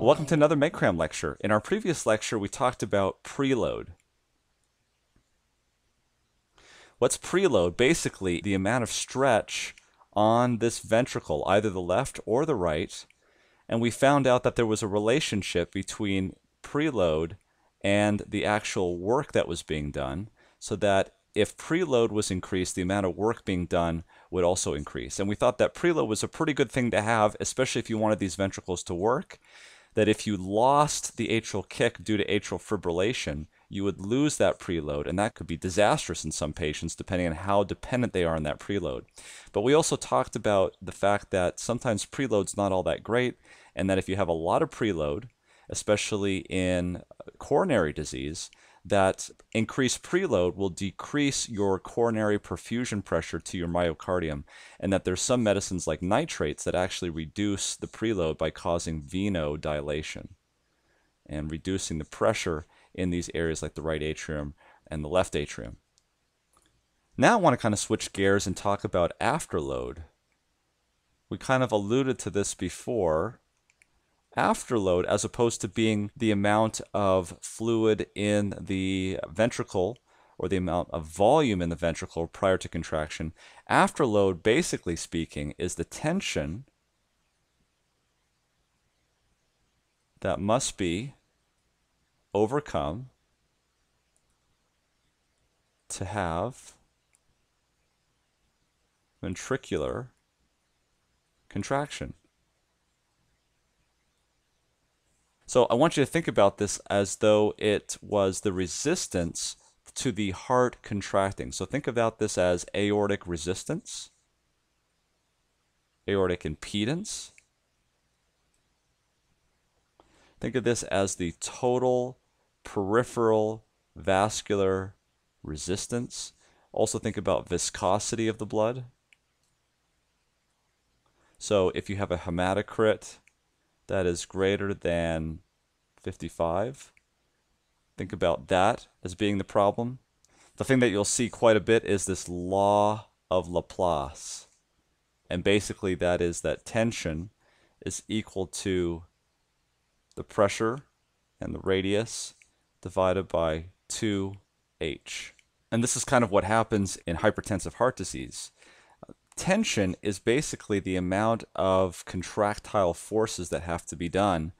Welcome to another MedCram lecture. In our previous lecture, we talked about preload. What's preload? Basically, the amount of stretch on this ventricle, either the left or the right, and we found out that there was a relationship between preload and the actual work that was being done, so that if preload was increased, the amount of work being done would also increase. And we thought that preload was a pretty good thing to have, especially if you wanted these ventricles to work. That if you lost the atrial kick due to atrial fibrillation, you would lose that preload, and that could be disastrous in some patients depending on how dependent they are on that preload. But we also talked about the fact that sometimes preload's not all that great, and that if you have a lot of preload, especially in coronary disease, that increased preload will decrease your coronary perfusion pressure to your myocardium, and that there's some medicines like nitrates that actually reduce the preload by causing venodilation and reducing the pressure in these areas like the right atrium and the left atrium. Now I want to kind of switch gears and talk about afterload. We kind of alluded to this before, afterload as opposed to being the amount of fluid in the ventricle or the amount of volume in the ventricle prior to contraction. Afterload, basically speaking, is the tension that must be overcome to have ventricular contraction. So I want you to think about this as though it was the resistance to the heart contracting. So think about this as aortic resistance, aortic impedance. Think of this as the total peripheral vascular resistance. Also think about viscosity of the blood. So if you have a hematocrit that is greater than 55. Think about that as being the problem. The thing that you'll see quite a bit is this law of Laplace. And basically that is that tension is equal to the pressure and the radius divided by 2h. And this is kind of what happens in hypertensive heart disease tension is basically the amount of contractile forces that have to be done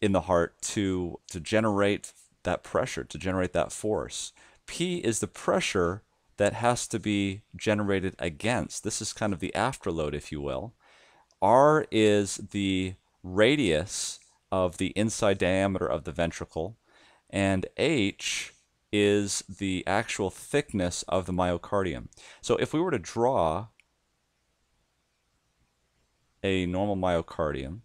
in the heart to to generate that pressure, to generate that force. P is the pressure that has to be generated against. This is kind of the afterload, if you will. R is the radius of the inside diameter of the ventricle, and H is the actual thickness of the myocardium. So if we were to draw a normal myocardium,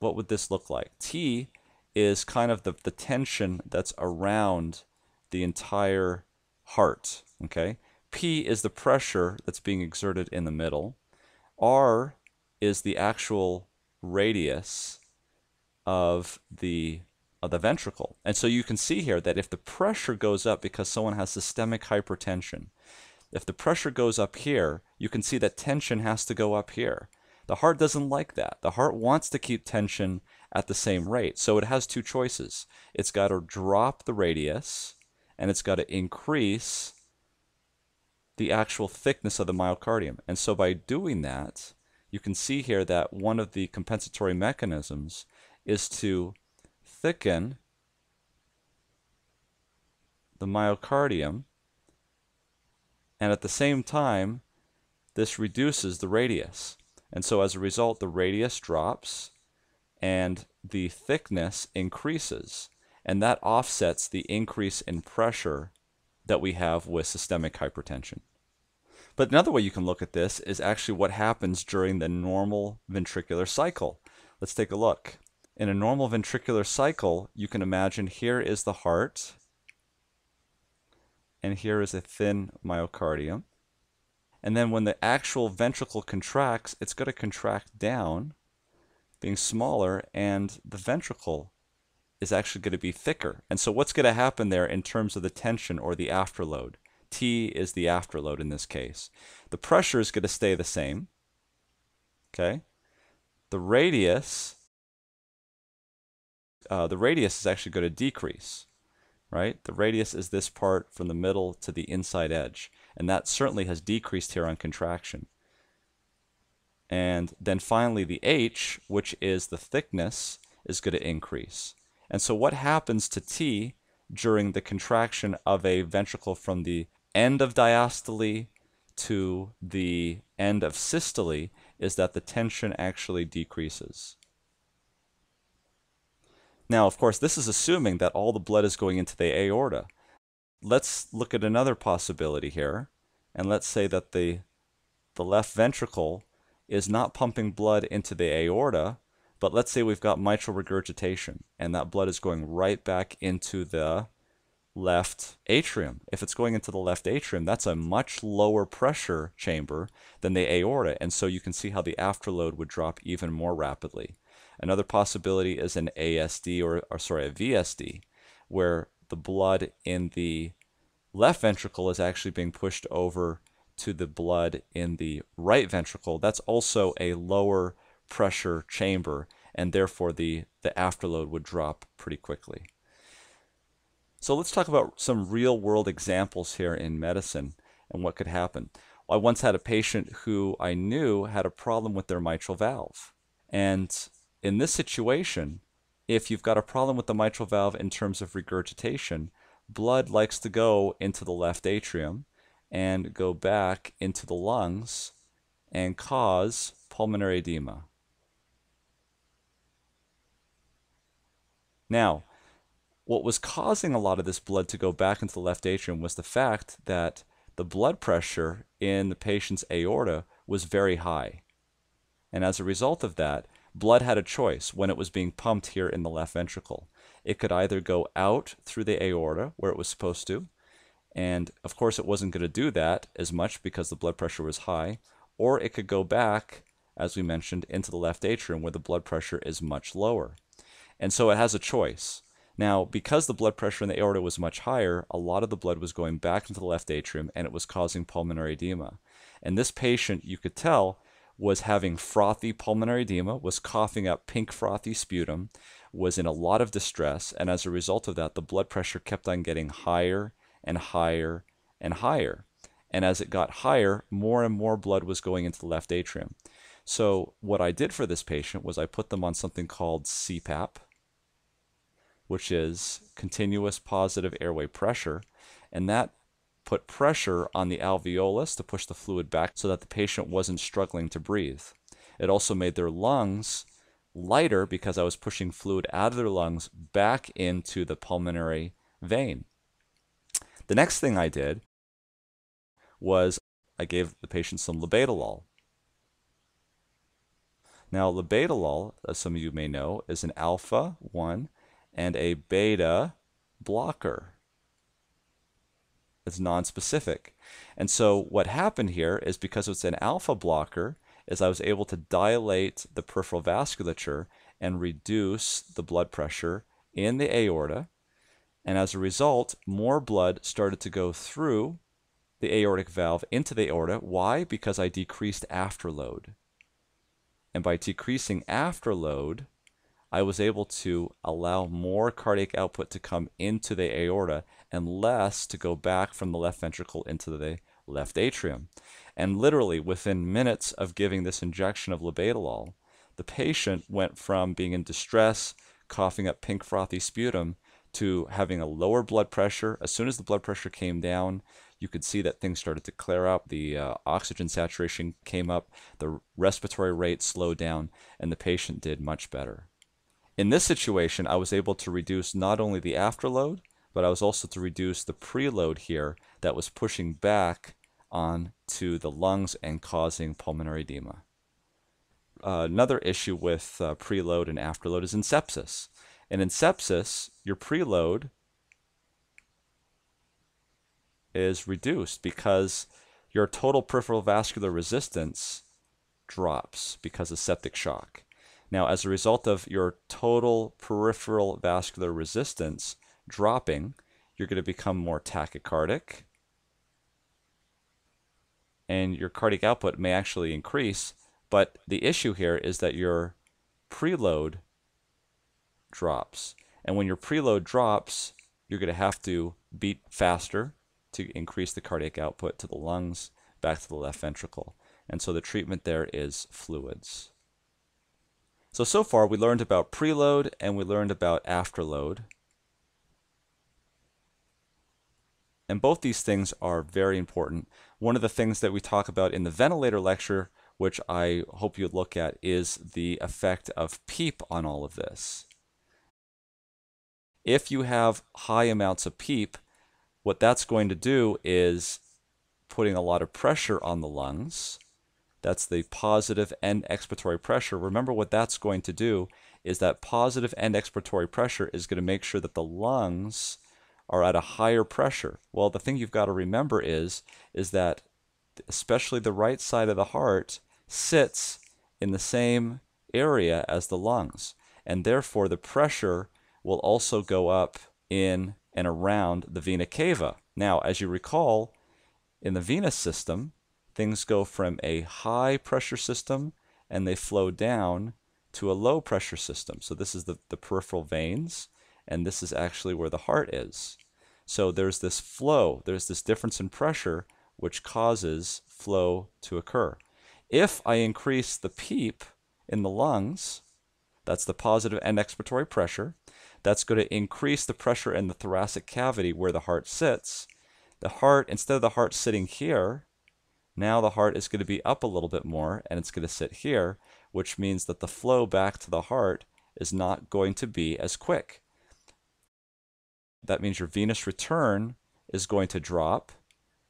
what would this look like? T is kind of the, the tension that's around the entire heart, okay? P is the pressure that's being exerted in the middle. R is the actual radius of the of the ventricle. And so you can see here that if the pressure goes up because someone has systemic hypertension, if the pressure goes up here, you can see that tension has to go up here. The heart doesn't like that. The heart wants to keep tension at the same rate. So it has two choices. It's got to drop the radius and it's got to increase the actual thickness of the myocardium. And so by doing that, you can see here that one of the compensatory mechanisms is to thicken the myocardium, and at the same time, this reduces the radius. And so as a result, the radius drops and the thickness increases, and that offsets the increase in pressure that we have with systemic hypertension. But another way you can look at this is actually what happens during the normal ventricular cycle. Let's take a look. In a normal ventricular cycle, you can imagine here is the heart, and here is a thin myocardium. And then when the actual ventricle contracts, it's going to contract down, being smaller, and the ventricle is actually going to be thicker. And so what's going to happen there in terms of the tension or the afterload? T is the afterload in this case. The pressure is going to stay the same. Okay? The radius uh, the radius is actually going to decrease, right? The radius is this part from the middle to the inside edge, and that certainly has decreased here on contraction. And then finally the h, which is the thickness, is going to increase. And so what happens to T during the contraction of a ventricle from the end of diastole to the end of systole is that the tension actually decreases. Now, of course, this is assuming that all the blood is going into the aorta. Let's look at another possibility here, and let's say that the, the left ventricle is not pumping blood into the aorta, but let's say we've got mitral regurgitation, and that blood is going right back into the left atrium. If it's going into the left atrium, that's a much lower pressure chamber than the aorta, and so you can see how the afterload would drop even more rapidly. Another possibility is an ASD or, or sorry, a VSD, where the blood in the left ventricle is actually being pushed over to the blood in the right ventricle. That's also a lower pressure chamber, and therefore the, the afterload would drop pretty quickly. So let's talk about some real world examples here in medicine and what could happen. I once had a patient who I knew had a problem with their mitral valve. And in this situation, if you've got a problem with the mitral valve in terms of regurgitation, blood likes to go into the left atrium and go back into the lungs and cause pulmonary edema. Now, what was causing a lot of this blood to go back into the left atrium was the fact that the blood pressure in the patient's aorta was very high. And as a result of that, blood had a choice when it was being pumped here in the left ventricle. It could either go out through the aorta where it was supposed to, and of course it wasn't going to do that as much because the blood pressure was high, or it could go back, as we mentioned, into the left atrium where the blood pressure is much lower. And so it has a choice. Now, because the blood pressure in the aorta was much higher, a lot of the blood was going back into the left atrium and it was causing pulmonary edema. And this patient, you could tell, was having frothy pulmonary edema, was coughing up pink frothy sputum, was in a lot of distress, and as a result of that, the blood pressure kept on getting higher and higher and higher. And as it got higher, more and more blood was going into the left atrium. So what I did for this patient was I put them on something called CPAP, which is continuous positive airway pressure, and that put pressure on the alveolus to push the fluid back so that the patient wasn't struggling to breathe. It also made their lungs lighter because I was pushing fluid out of their lungs back into the pulmonary vein. The next thing I did was I gave the patient some labetalol. Now, labetalol, as some of you may know, is an alpha 1 and a beta blocker. Nonspecific. And so what happened here is because it's an alpha blocker, is I was able to dilate the peripheral vasculature and reduce the blood pressure in the aorta. And as a result, more blood started to go through the aortic valve into the aorta. Why? Because I decreased afterload. And by decreasing afterload, I was able to allow more cardiac output to come into the aorta and less to go back from the left ventricle into the left atrium. And literally within minutes of giving this injection of labetalol, the patient went from being in distress, coughing up pink frothy sputum, to having a lower blood pressure. As soon as the blood pressure came down, you could see that things started to clear up. The uh, oxygen saturation came up, the respiratory rate slowed down, and the patient did much better. In this situation, I was able to reduce not only the afterload, but I was also to reduce the preload here that was pushing back on to the lungs and causing pulmonary edema. Uh, another issue with uh, preload and afterload is in sepsis. And in sepsis, your preload is reduced because your total peripheral vascular resistance drops because of septic shock. Now, as a result of your total peripheral vascular resistance dropping, you're going to become more tachycardic, and your cardiac output may actually increase, But the issue here is that your preload drops. And when your preload drops, you're going to have to beat faster to increase the cardiac output to the lungs back to the left ventricle. And so the treatment there is fluids. So, so far we learned about preload and we learned about afterload. And both these things are very important. One of the things that we talk about in the ventilator lecture, which I hope you look at, is the effect of PEEP on all of this. If you have high amounts of PEEP, what that's going to do is putting a lot of pressure on the lungs. That's the positive end expiratory pressure. Remember what that's going to do is that positive end expiratory pressure is going to make sure that the lungs are at a higher pressure. Well, the thing you've got to remember is is that especially the right side of the heart sits in the same area as the lungs, and therefore the pressure will also go up in and around the vena cava. Now, as you recall, in the venous system, things go from a high pressure system and they flow down to a low pressure system. So this is the, the peripheral veins, and this is actually where the heart is. So there's this flow, there's this difference in pressure which causes flow to occur. If I increase the PEEP in the lungs, that's the positive end expiratory pressure, that's going to increase the pressure in the thoracic cavity where the heart sits. The heart, instead of the heart sitting here, now the heart is going to be up a little bit more and it's going to sit here, which means that the flow back to the heart is not going to be as quick. That means your venous return is going to drop,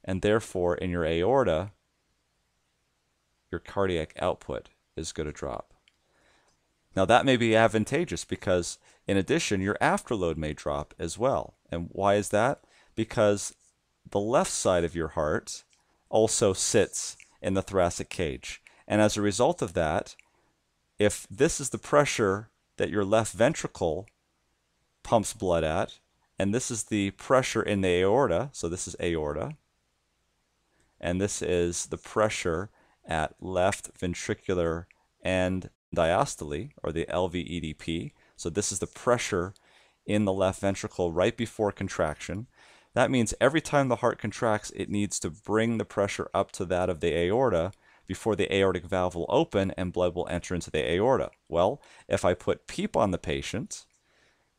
and therefore in your aorta, your cardiac output is going to drop. Now that may be advantageous because in addition, your afterload may drop as well. And why is that? Because the left side of your heart also sits in the thoracic cage. And as a result of that, if this is the pressure that your left ventricle pumps blood at, and this is the pressure in the aorta, so this is aorta, and this is the pressure at left ventricular end diastole, or the LVEDP. So this is the pressure in the left ventricle right before contraction. That means every time the heart contracts, it needs to bring the pressure up to that of the aorta before the aortic valve will open and blood will enter into the aorta. Well, if I put PEEP on the patient,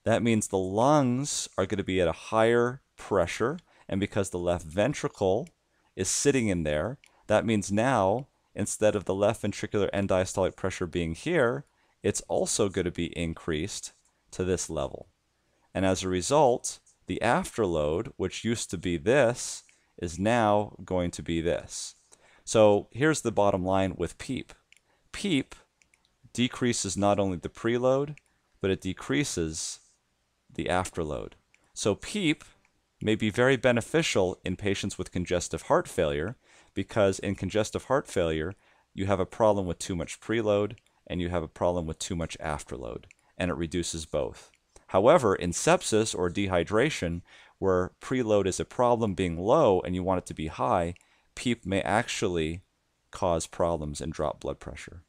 that means the lungs are going to be at a higher pressure, and because the left ventricle is sitting in there, that means now instead of the left ventricular end diastolic pressure being here, it's also going to be increased to this level. And as a result, the afterload, which used to be this, is now going to be this. So here's the bottom line with PEEP. PEEP decreases not only the preload, but it decreases the afterload. So PEEP may be very beneficial in patients with congestive heart failure because in congestive heart failure, you have a problem with too much preload and you have a problem with too much afterload, and it reduces both. However, in sepsis or dehydration, where preload is a problem being low and you want it to be high, PEEP may actually cause problems and drop blood pressure.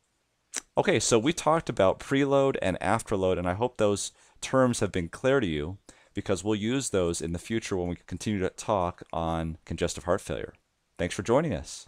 Okay, so we talked about preload and afterload, and I hope those terms have been clear to you because we'll use those in the future when we continue to talk on congestive heart failure. Thanks for joining us.